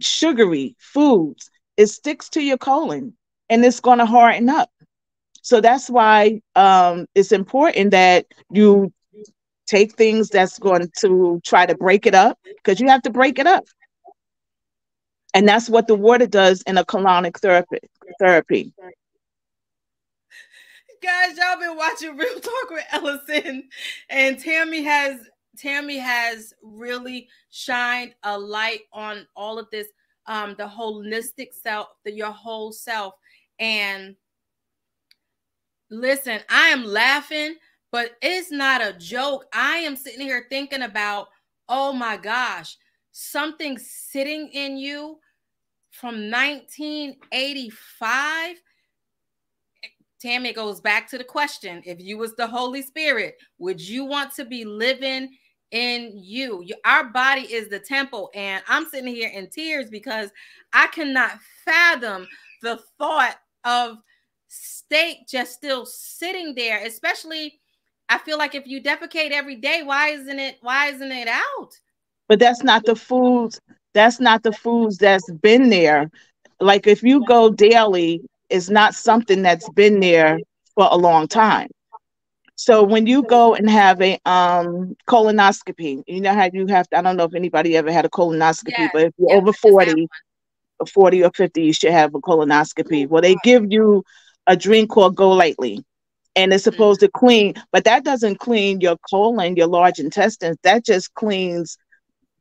sugary foods. It sticks to your colon and it's going to harden up. So that's why um, it's important that you take things that's going to try to break it up because you have to break it up. And that's what the water does in a colonic therapy. therapy. Guys, y'all been watching Real Talk with Ellasin, and Tammy has Tammy has really shined a light on all of this, um, the holistic self, the your whole self. And listen, I am laughing, but it's not a joke. I am sitting here thinking about, oh my gosh, something sitting in you from 1985 Tammy, goes back to the question: If you was the Holy Spirit, would you want to be living in you? Our body is the temple, and I'm sitting here in tears because I cannot fathom the thought of steak just still sitting there. Especially, I feel like if you defecate every day, why isn't it? Why isn't it out? But that's not the foods. That's not the foods that's been there. Like if you go daily it's not something that's been there for a long time. So when you go and have a um, colonoscopy, you know how you have to, I don't know if anybody ever had a colonoscopy, yes. but if you're yes, over 40, or 40 or 50, you should have a colonoscopy. Well, they give you a drink called GoLYTELY and it's supposed mm-hmm. to clean, but that doesn't clean your colon, your large intestines. That just cleans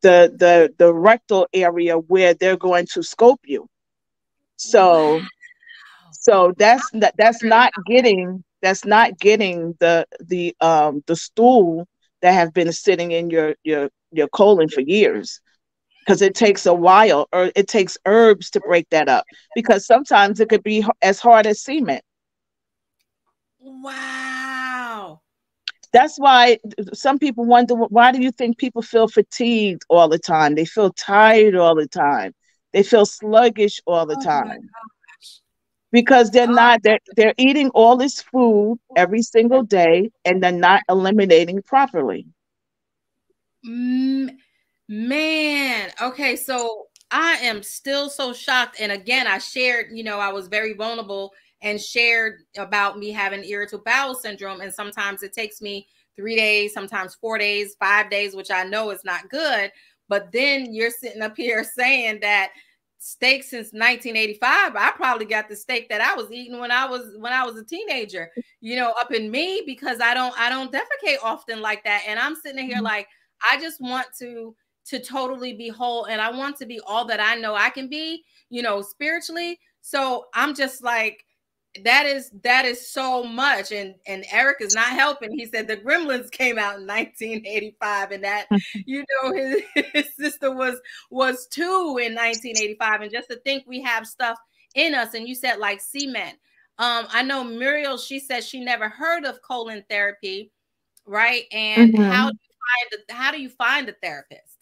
the the the rectal area where they're going to scope you. So so that's that, that's not getting that's not getting the the um the stool that have been sitting in your your your colon for years. Because it takes a while or it takes herbs to break that up. Because sometimes it could be as hard as cement. Wow that's why some people wonder why do you think people feel fatigued all the time? They feel tired all the time. They feel sluggish all the oh time. because they're not they're, they're eating all this food every single day and they're not eliminating properly. Mm, man. Okay so i am still so shocked. And again i shared you know i was very vulnerable and shared about me having irritable bowel syndrome. And sometimes it takes me three days sometimes four days five days which i know is not good. But then you're sitting up here saying that steak since 1985 i probably got the steak that i was eating when i was when i was a teenager you know up in me because i don't i don't defecate often like that. And i'm sitting here mm-hmm. like i just want to to totally be whole and i want to be all that i know i can be you know spiritually. So i'm just like that is that is so much. And and eric is not helping. He said the gremlins came out in 1985 and that you know his, his sister was was two in 1985 and just to think we have stuff in us and you said like cement. Um i know muriel she said she never heard of colon therapy right? And mm-hmm. how do you find the, how do you find a therapist?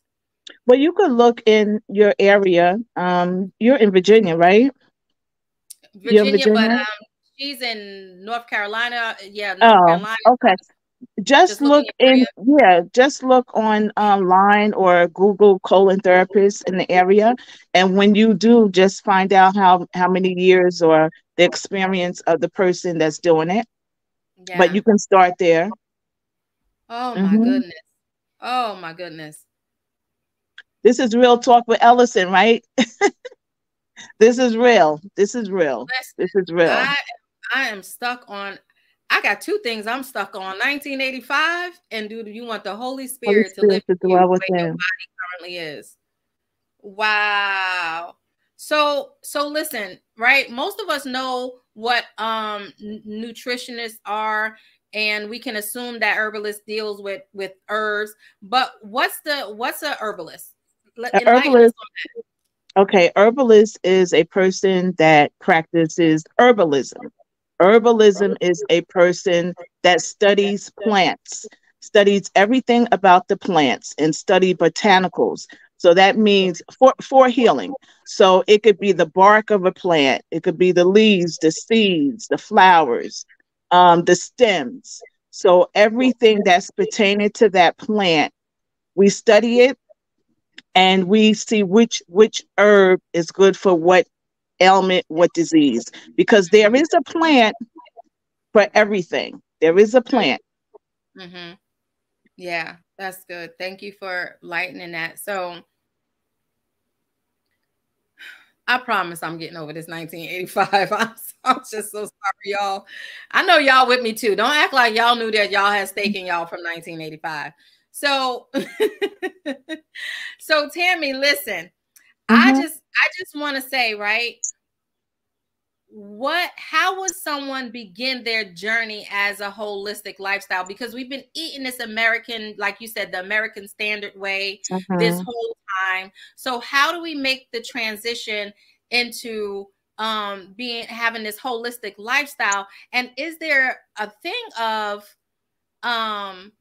Well you could look in your area. Um you're in virginia right Virginia, Virginia? but um, she's in North Carolina. Yeah, North oh, Carolina. Okay. Just, just look in, yeah, just look on online or Google colon therapist in the area. And when you do, just find out how, how many years or the experience of the person that's doing it. Yeah. But you can start there. Oh my mm-hmm. goodness. Oh my goodness. This is real talk with Ellasin, right? this is real. This is real. This is real. I, I am stuck on. I got two things I'm stuck on: 1985 and do you want the Holy Spirit, Holy Spirit to live to dwell with your body currently is. Wow. So so listen, right? Most of us know what um nutritionists are and we can assume that herbalist deals with with herbs but what's the what's a herbalist An herbalist Okay, herbalist is a person that practices herbalism. Herbalism is a person that studies plants, studies everything about the plants, and study botanicals. So that means for, for healing. So it could be the bark of a plant, it could be the leaves, the seeds, the flowers, um, the stems. So everything that's pertaining to that plant, we study it and we see which which herb is good for what ailment, what disease. Because there is a plant for everything. There is a plant. Mm-hmm. Yeah, that's good. Thank you for lightening that. So I promise I'm getting over this 1985. I'm, I'm just so sorry, y'all. I know y'all with me too. Don't act like y'all knew that y'all had steak in y'all from 1985. So, so Tammy, listen, mm-hmm. I just, I just want to say, right? what how would someone begin their journey as a holistic lifestyle because we've been eating this american like you said the american standard way mm-hmm. this whole time so how do we make the transition into um being having this holistic lifestyle and is there a thing of um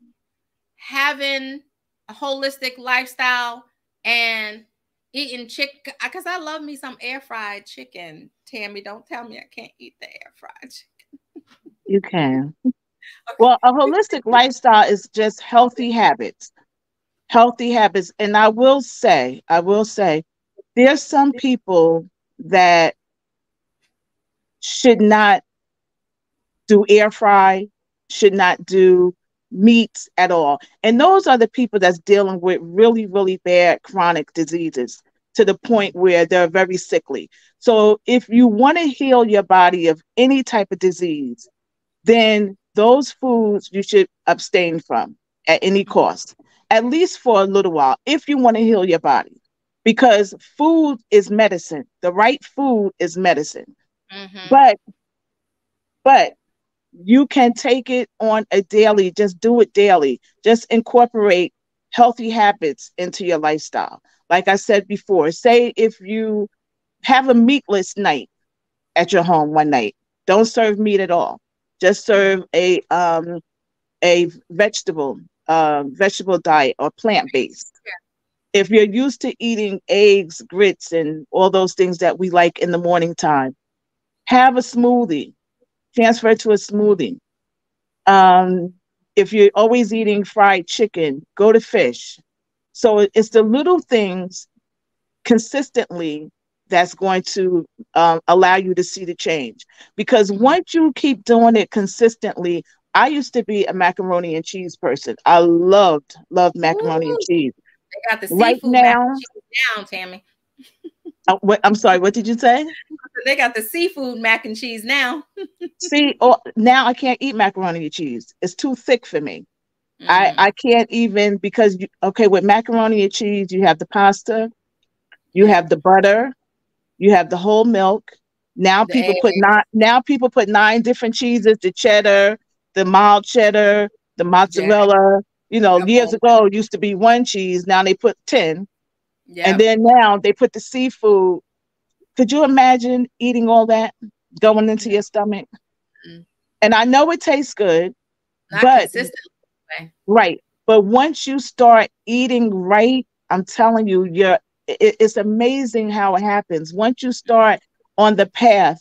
having a holistic lifestyle and eating chicken because I love me some air fried chicken. Tammy, don't tell me I can't eat the air fried chicken. You can. Okay. Well, a holistic lifestyle is just healthy habits. Healthy habits. And I will say, I will say, there's some people that should not do air fry, should not do meats at all. And those are the people that's dealing with really, really bad chronic diseases to the point where they're very sickly. So if you want to heal your body of any type of disease, then those foods you should abstain from at any cost, at least for a little while, if you want to heal your body. Because food is medicine. The right food is medicine. Mm-hmm. But but you can take it on a daily, just do it daily. Just incorporate healthy habits into your lifestyle. Like I said before, say if you have a meatless night at your home one night, don't serve meat at all. Just serve a um, a vegetable uh, vegetable diet or plant based. Yeah. If you're used to eating eggs, grits, and all those things that we like in the morning time, have a smoothie transfer to a smoothie. Um, if you're always eating fried chicken, go to fish. So it's the little things consistently that's going to um, allow you to see the change. Because once you keep doing it consistently, I used to be a macaroni and cheese person. I loved, loved macaroni Ooh, and cheese. They got the right now, down, Tammy. Uh, what, I'm sorry, what did you say? They got the seafood mac and cheese now. See, oh, now I can't eat macaroni and cheese. It's too thick for me. Mm. I I can't even because you, okay with macaroni and cheese you have the pasta, you have the butter, you have the whole milk. Now the people egg. put nine. Now people put nine different cheeses: the cheddar, the mild cheddar, the mozzarella. Yeah. You know, years ago it used to be one cheese. Now they put ten. And then now they put the seafood could you imagine eating all that going into your stomach? Mm-hmm. And I know it tastes good, Not but right. But once you start eating right, I'm telling you, you're it, it's amazing how it happens. Once you start on the path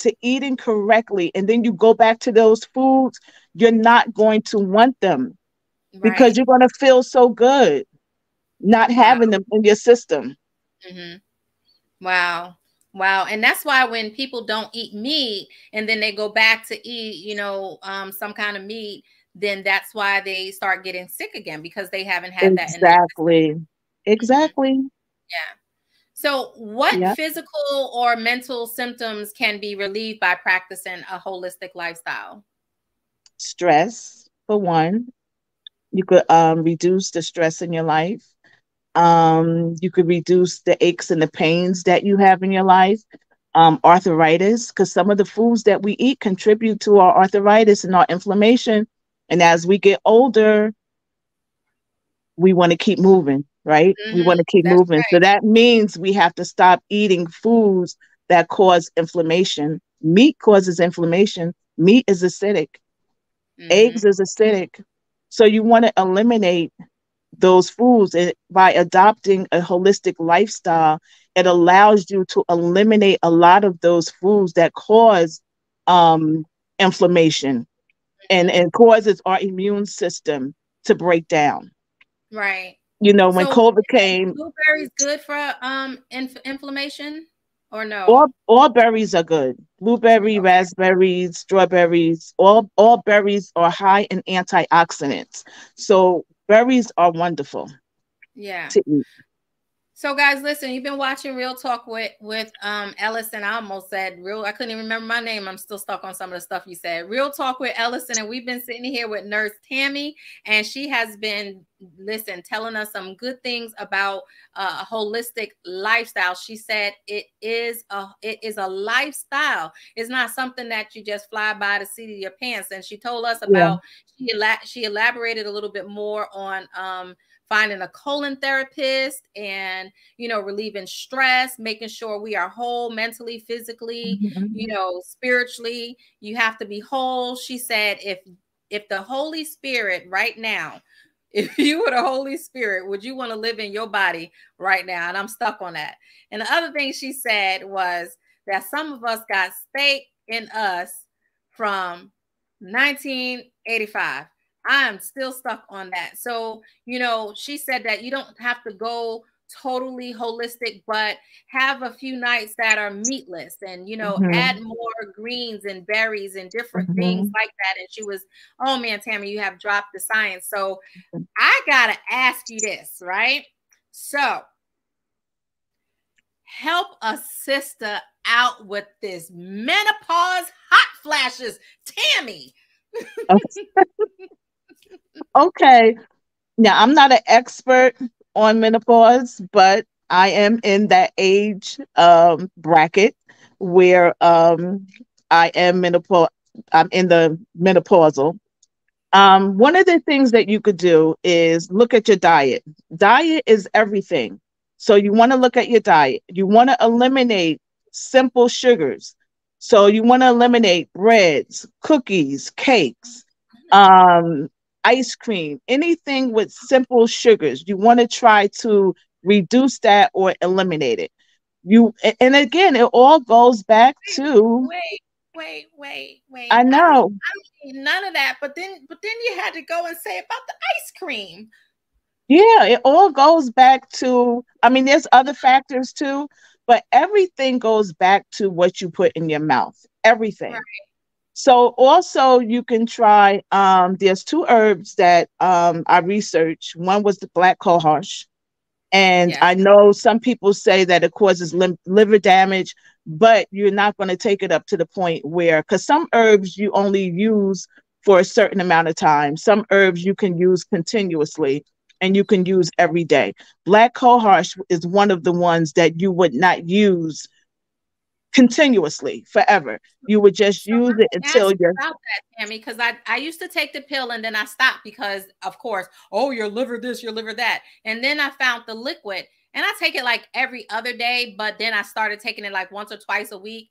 to eating correctly, and then you go back to those foods, you're not going to want them right. because you're going to feel so good not having wow. them in your system. Mm-hmm. Wow. Wow. And that's why when people don't eat meat and then they go back to eat, you know, um, some kind of meat, then that's why they start getting sick again because they haven't had exactly. that. Exactly. Exactly. Yeah. So, what yep. physical or mental symptoms can be relieved by practicing a holistic lifestyle? Stress, for one. You could um, reduce the stress in your life. Um, you could reduce the aches and the pains that you have in your life. Um, arthritis, because some of the foods that we eat contribute to our arthritis and our inflammation. And as we get older, we want to keep moving, right? Mm-hmm. We want to keep That's moving. Right. So that means we have to stop eating foods that cause inflammation Meat causes inflammation. Meat is acidic. Mm-hmm. Eggs is acidic. So you want to eliminate those foods and by adopting a holistic lifestyle it allows you to eliminate a lot of those foods that cause um, inflammation and, and causes our immune system to break down. Right. You know, when so COVID came, blueberries good for um inf- inflammation or no? All all berries are good. Blueberry, okay. raspberries, strawberries, all all berries are high in antioxidants. So berries are wonderful. Yeah. So, guys, listen, you've been watching Real Talk with with um Ellasin. I almost said real. I couldn't even remember my name. I'm still stuck on some of the stuff you said. Real Talk with Ellasin, and we've been sitting here with Nurse Tammy, and she has been listen telling us some good things about uh, a holistic lifestyle. She said it is a it is a lifestyle. It's not something that you just fly by the seat of your pants. And she told us about yeah. she ela- she elaborated a little bit more on um finding a colon therapist and you know relieving stress making sure we are whole mentally physically mm-hmm. you know spiritually. You have to be whole. She said if if the holy spirit right now if you were the holy spirit would you want to live in your body right now? And i'm stuck on that. And the other thing she said was that some of us got steak in us from 1985 I'm still stuck on that. So, you know, she said that you don't have to go totally holistic, but have a few nights that are meatless and, you know, mm-hmm. add more greens and berries and different mm-hmm. things like that. And she was, oh man, Tammy, you have dropped the science. So mm-hmm. I got to ask you this, right? So, help a sister out with this menopause hot flashes. Tammy. okay. Now, I'm not an expert on menopause, but I am in that age um, bracket where um, I am menopause. I'm in the menopausal. Um, one of the things that you could do is look at your diet. Diet is everything. So you want to look at your diet. You want to eliminate simple sugars. So you want to eliminate breads, cookies, cakes, um, ice cream, anything with simple sugars. You want to try to reduce that or eliminate it. You and again, it all goes back to wait, wait, wait, wait. I know. I, I none of that, but then but then you had to go and say about the ice cream. Yeah, it all goes back to I mean, there's other factors too, but everything goes back to what you put in your mouth. Everything. Right. So also you can try. Um, there's two herbs that um, I researched. One was the black cohosh, and yeah. I know some people say that it causes lim- liver damage, but you're not going to take it up to the point where, because some herbs you only use for a certain amount of time. Some herbs you can use continuously and you can use every day. Black cohosh is one of the ones that you would not use continuously forever. You would just so use it until you're about that, Tammy, because I, I used to take the pill and then I stopped because of course, oh, your liver this, your liver that. And then I found the liquid and I take it like every other day, but then I started taking it like once or twice a week.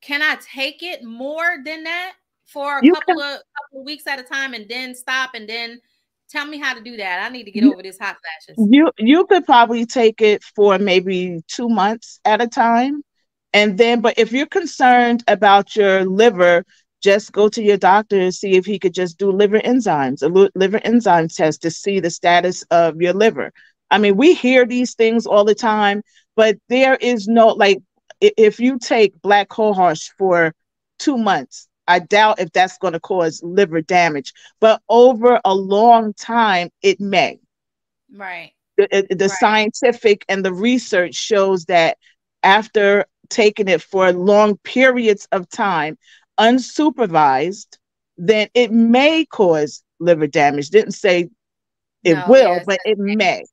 Can I take it more than that for a couple can. of couple of weeks at a time and then stop and then tell me how to do that. I need to get over this hot flashes. You you could probably take it for maybe two months at a time and then, but if you're concerned about your liver, just go to your doctor and see if he could just do liver enzymes, a liver enzyme test to see the status of your liver. I mean, we hear these things all the time, but there is no like if you take black cohosh for two months, I doubt if that's going to cause liver damage. But over a long time, it may. Right. The, the right. scientific and the research shows that after taking it for long periods of time unsupervised, then it may cause liver damage. Didn't say it no, will, yes, but it may.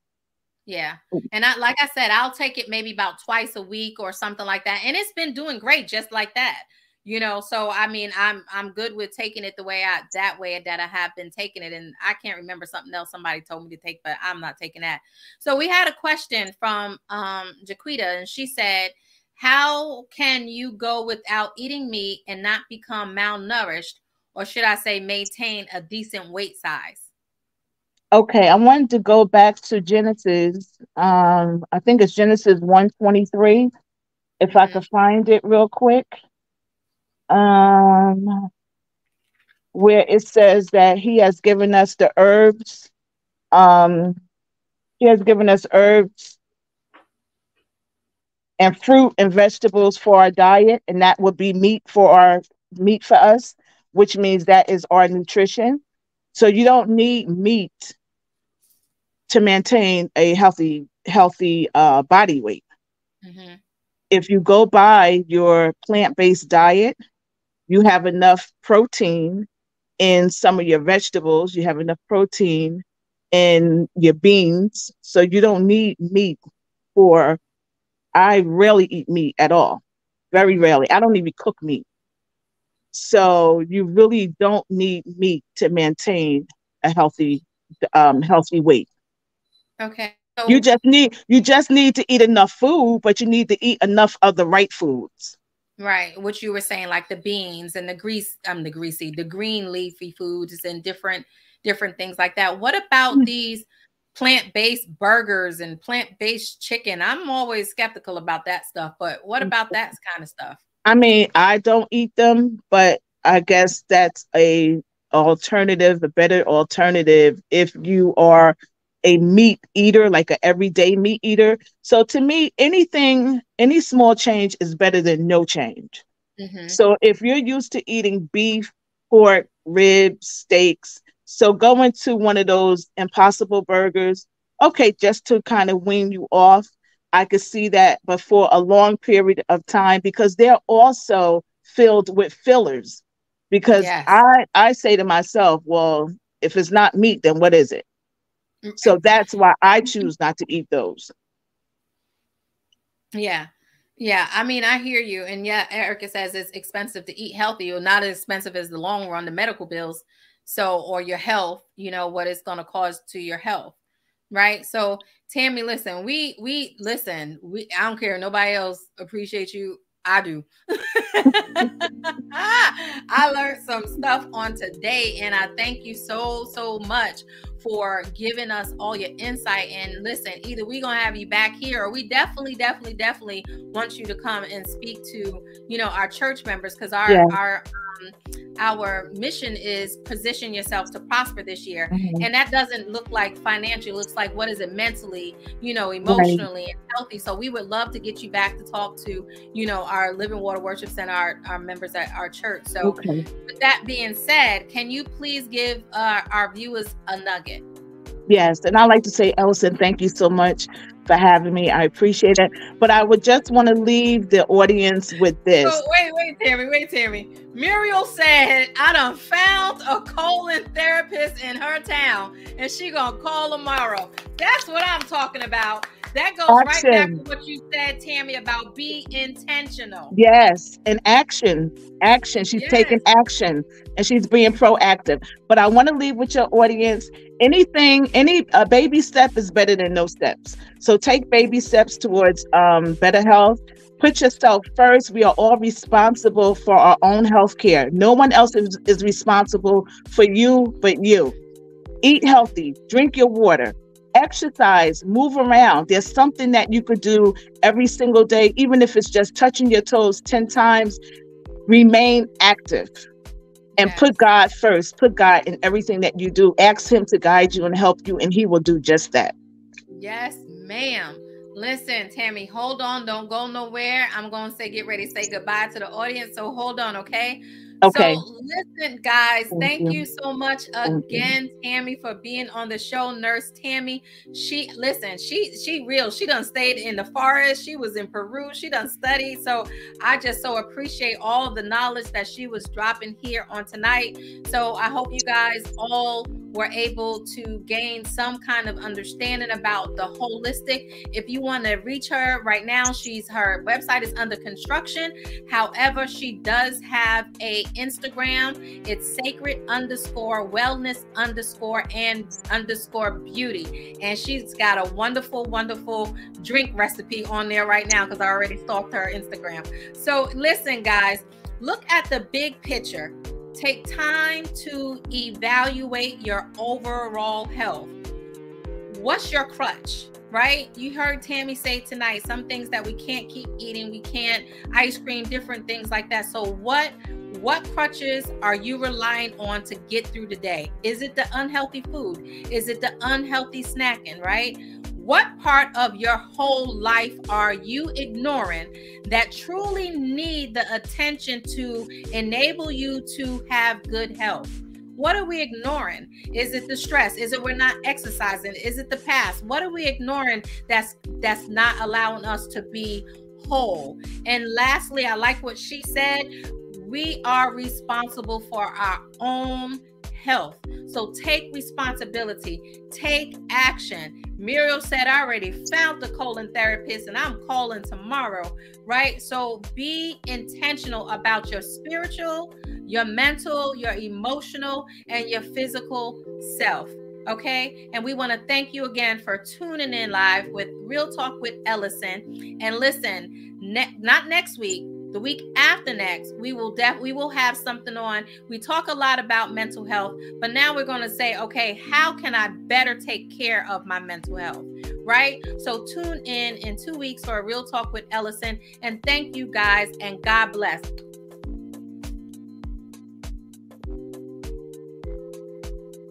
Yeah. And I like I said, I'll take it maybe about twice a week or something like that. And it's been doing great just like that. You know, so I mean, I'm I'm good with taking it the way I that way that I have been taking it. And I can't remember something else somebody told me to take, but I'm not taking that. So we had a question from um Jaquita, and she said, how can you go without eating meat and not become malnourished, or should I say, maintain a decent weight size? Okay, I wanted to go back to Genesis. Um, I think it's Genesis 123. If mm-hmm. I could find it real quick. Um, where it says that he has given us the herbs. Um, he has given us herbs and fruit and vegetables for our diet, and that would be meat for our meat for us, which means that is our nutrition. So you don't need meat to maintain a healthy healthy uh, body weight. Mm-hmm. If you go by your plant-based diet, you have enough protein in some of your vegetables, you have enough protein in your beans, so you don't need meat for I rarely eat meat at all. Very rarely. I don't even cook meat. So you really don't need meat to maintain a healthy um, healthy weight. Okay. So- you just need you just need to eat enough food, but you need to eat enough of the right foods. Right, what you were saying, like the beans and the grease, um, the greasy, the green leafy foods and different different things like that. What about mm-hmm. these plant-based burgers and plant-based chicken. I'm always skeptical about that stuff, but what mm. about that kind of stuff? I mean, I don't eat them, but I guess that's a alternative, a better alternative if you are a meat eater, like an everyday meat eater. So to me, anything, any small change is better than no change. Mm-hmm. So if you're used to eating beef, pork, ribs, steaks, so going to one of those impossible burgers, okay, just to kind of wean you off, I could see that, but for a long period of time because they're also filled with fillers. Because yes. I I say to myself, well, if it's not meat, then what is it? So that's why I choose not to eat those. Yeah. Yeah, I mean, I hear you. And yeah, Erica says it's expensive to eat healthy, or not as expensive as the long run, the medical bills. So, or your health, you know, what it's going to cause to your health. Right. So, Tammy, listen, we, we, listen, we, I don't care. Nobody else appreciate you. I do. I learned some stuff on today, and I thank you so, so much for giving us all your insight. And listen, either we're gonna have you back here, or we definitely, definitely, definitely want you to come and speak to, you know, our church members because our yeah. our um, our mission is position yourself to prosper this year mm-hmm. and that doesn't look like financially looks like what is it mentally you know emotionally right. and healthy so we would love to get you back to talk to you know our living water worship center our, our members at our church so okay. with that being said can you please give uh, our viewers a nugget Yes, and I like to say, Ellasin, thank you so much for having me. I appreciate it. But I would just want to leave the audience with this. Oh, wait, wait, Tammy, wait, Tammy. Muriel said, I done found a colon therapist in her town, and she gonna call tomorrow. That's what I'm talking about. That goes action. right back to what you said, Tammy, about be intentional. Yes, and action. Action. She's yes. taking action and she's being proactive. But I want to leave with your audience anything, any a baby step is better than no steps. So take baby steps towards um, better health. Put yourself first. We are all responsible for our own health care. No one else is, is responsible for you but you. Eat healthy, drink your water, exercise, move around. There's something that you could do every single day, even if it's just touching your toes 10 times. Remain active and yes. put God first. Put God in everything that you do. Ask Him to guide you and help you, and He will do just that. Yes, ma'am. Listen, Tammy, hold on. Don't go nowhere. I'm going to say, get ready, say goodbye to the audience. So hold on, okay? Okay. So listen, guys, thank, you. so much again, Tammy, for being on the show. Nurse Tammy. She listen, she she real. She done stayed in the forest. She was in Peru. She done studied. So I just so appreciate all the knowledge that she was dropping here on tonight. So I hope you guys all were able to gain some kind of understanding about the holistic. If you want to reach her right now, she's her website is under construction. However, she does have a Instagram. It's sacred underscore wellness underscore and underscore beauty. And she's got a wonderful, wonderful drink recipe on there right now because I already stalked her Instagram. So listen, guys, look at the big picture. Take time to evaluate your overall health. What's your crutch? Right? You heard Tammy say tonight some things that we can't keep eating, we can't ice cream, different things like that. So what what crutches are you relying on to get through the day? Is it the unhealthy food? Is it the unhealthy snacking, right? What part of your whole life are you ignoring that truly need the attention to enable you to have good health? What are we ignoring? Is it the stress? Is it we're not exercising? Is it the past? What are we ignoring that's that's not allowing us to be whole? And lastly, I like what she said. We are responsible for our own health. So take responsibility, take action. Muriel said, I already found the colon therapist and I'm calling tomorrow, right? So be intentional about your spiritual, your mental, your emotional, and your physical self. Okay. And we want to thank you again for tuning in live with Real Talk with Ellasin. And listen, ne- not next week, the week after next we will def we will have something on. We talk a lot about mental health but now we're going to say okay how can i better take care of my mental health right? So tune in in two weeks for a real talk with ellasin and thank you guys and god bless